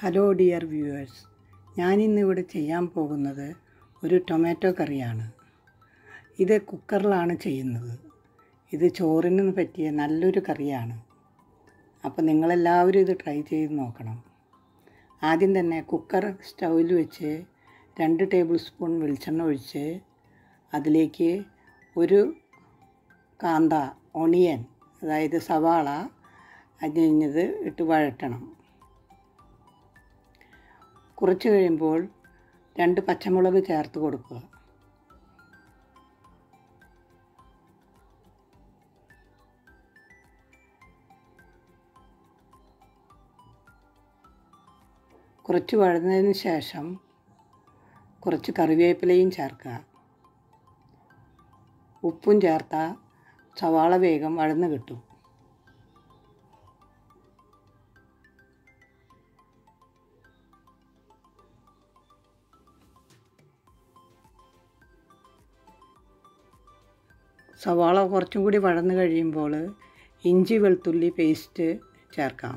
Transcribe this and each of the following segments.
Hello dear viewers ഞാനിന്നിവിടെ ചെയ്യാൻ പോകുന്നത് ഒരു ടൊമാറ്റോ കറിയാണ്. ഇത് കുക്കറിലാണ് ചെയ്യുന്നത്. ഇത് ചോറിന് പറ്റിയ നല്ലൊരു കറിയാണ്. അപ്പോൾ നിങ്ങളെല്ലാവരും ഇത് ട്രൈ ചെയ്ത് നോക്കണം. ആദ്യം തന്നെ കുക്കർ സ്റ്റൗവിൽ വെച്ച് രണ്ട് ടേബിൾ സ്പൂൺ വെളിച്ചെണ്ണ ഒഴിച്ച് അതിലേക്ക് ഒരു കാന്ത ഒണിയൻ അതായത് സവാള അരിഞ്ഞത് ഇട്ട് വഴറ്റണം. കുറച്ച് കഴിയുമ്പോൾ രണ്ട് പച്ചമുളക് ചേർത്ത് കൊടുക്കുക. കുറച്ച് വഴന്നതിന് ശേഷം കുറച്ച് കറിവേപ്പിലയും ചേർക്കുക. ഉപ്പും ചേർത്താൽ സവാള വേഗം വഴന്ന് കിട്ടും. സവാള കുറച്ചും കൂടി വഴന്നു കഴിയുമ്പോൾ ഇഞ്ചി വെളുത്തുള്ളി പേസ്റ്റ് ചേർക്കാം.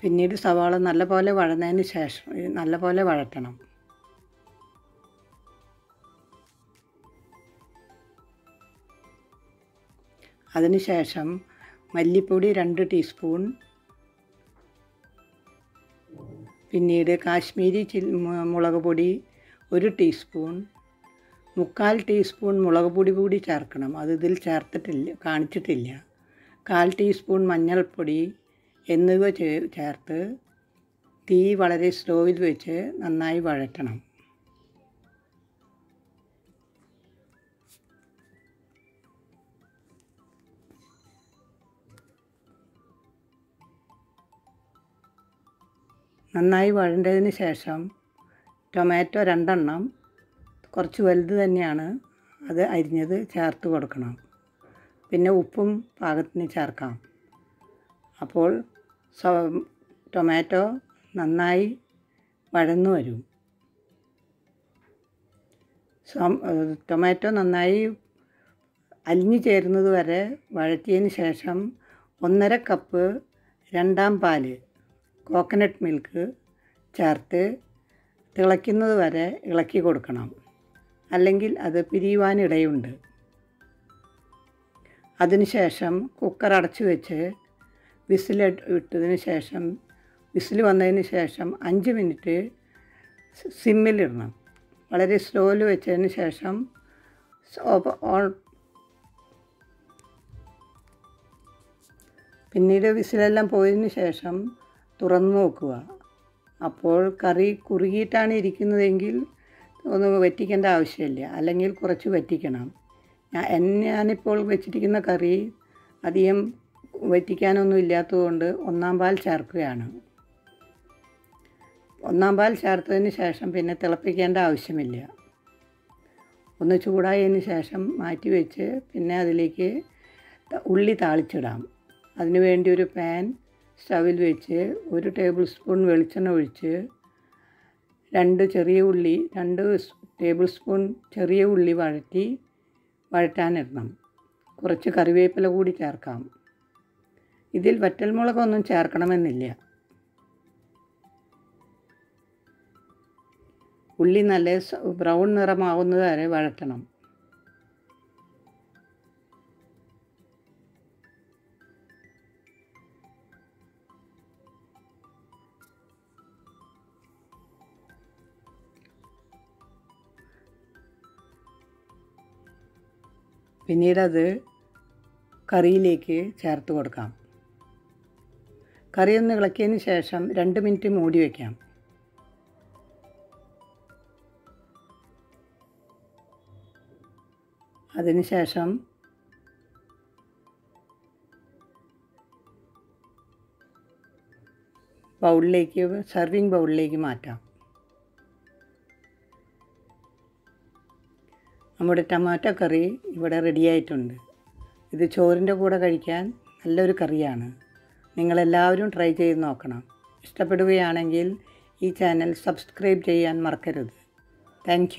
പിന്നീട് സവാള നല്ലപോലെ വഴന്നതിന് ശേഷം നല്ലപോലെ വഴറ്റണം. അതിനുശേഷം മല്ലിപ്പൊടി രണ്ട് ടീസ്പൂൺ. പിന്നീട് കാശ്മീരി മുളക് പൊടി ഒരു ടീസ്പൂൺ. മുക്കാൽ ടീസ്പൂൺ മുളക് പൊടി കൂടി ചേർക്കണം. അത് ഇതിൽ ചേർത്തിട്ടില്ല കാണിച്ചിട്ടില്ല. കാൽ ടീസ്പൂൺ മഞ്ഞൾപ്പൊടി എന്നിവ ചേർത്ത് തീ വളരെ സ്ലോയിൽ വെച്ച് നന്നായി വഴറ്റണം. നന്നായി വഴണ്ടതിന് ശേഷം ടൊമാറ്റോ രണ്ടെണ്ണം കുറച്ച് വലുത് തന്നെയാണ്. അത് അരിഞ്ഞത് ചേർത്ത് കൊടുക്കണം. പിന്നെ ഉപ്പും പാകത്തിന് ചേർക്കാം. അപ്പോൾ ടൊമാറ്റോ നന്നായി വഴന്നു വരും. ടൊമാറ്റോ നന്നായി അലിഞ്ഞു ചേരുന്നത് വരെ വഴറ്റിയതിന് ശേഷം ഒന്നര കപ്പ് രണ്ടാം പാൽ കോക്കനട്ട് മിൽക്ക് ചേർത്ത് തിളയ്ക്കുന്നത് വരെ ഇളക്കി കൊടുക്കണം. അല്ലെങ്കിൽ അത് പിരിയുവാനിടയുണ്ട്. അതിനുശേഷം കുക്കർ അടച്ചു വെച്ച് വിസിൽ ഇട്ടതിന് ശേഷം വിസിൽ വന്നതിന് ശേഷം അഞ്ച് മിനിറ്റ് സിമ്മിലിടണം വളരെ സ്ലോയിൽ വെച്ചതിന് ശേഷം പിന്നീട് വിസിലെല്ലാം പോയതിന് ശേഷം തുറന്നു നോക്കുക. അപ്പോൾ കറി കുറുകിയിട്ടാണ് ഇരിക്കുന്നതെങ്കിൽ ഒന്ന് വറ്റിക്കേണ്ട ആവശ്യമില്ല. അല്ലെങ്കിൽ കുറച്ച് വറ്റിക്കണം. ഞാൻ ഞാനിപ്പോൾ വെച്ചിരിക്കുന്ന കറി അധികം വറ്റിക്കാനൊന്നും ഇല്ലാത്തതുകൊണ്ട് ഒന്നാം പാൽ ചേർക്കുകയാണ്. ഒന്നാം പാൽ ചേർത്തതിന് ശേഷം പിന്നെ തിളപ്പിക്കേണ്ട ആവശ്യമില്ല. ഒന്ന് ചൂടായതിന് ശേഷം മാറ്റി വെച്ച് പിന്നെ അതിലേക്ക് ഉള്ളി താളിച്ചിടാം. അതിനു വേണ്ടി ഒരു പാൻ സ്റ്റവിൽ വെച്ച് ഒരു ടേബിൾ സ്പൂൺ വെളിച്ചെണ്ണ ഒഴിച്ച് രണ്ട് ചെറിയ ഉള്ളി രണ്ട് ടേബിൾ സ്പൂൺ ചെറിയ ഉള്ളി വഴറ്റി വഴറ്റാനിടണം. കുറച്ച് കറിവേപ്പില കൂടി ചേർക്കാം. ഇതിൽ വറ്റൽമുളകൊന്നും ചേർക്കണമെന്നില്ല. ഉള്ളി നല്ല ബ്രൗൺ നിറമാവുന്നത് വരെ വഴറ്റണം. പിന്നീടത് കറിയിലേക്ക് ചേർത്ത് കൊടുക്കാം. കറി ഒന്ന് ഇളക്കിയതിന് ശേഷം രണ്ട് മിനിറ്റ് മൂടി വയ്ക്കാം അതിനുശേഷം ബൗളിലേക്ക് സർവിങ് ബൗളിലേക്ക് മാറ്റാം. നമ്മുടെ ടൊമാറ്റോ കറി ഇവിടെ റെഡിയായിട്ടുണ്ട് ഇത് ചോറിന്റെ കൂടെ കഴിക്കാൻ നല്ലൊരു കറിയാണ്. നിങ്ങളെല്ലാവരും ട്രൈ ചെയ്ത് നോക്കണം. ഇഷ്ടപ്പെടുകയാണെങ്കിൽ ഈ ചാനൽ സബ്സ്ക്രൈബ് ചെയ്യാൻ മറക്കരുത്. താങ്ക്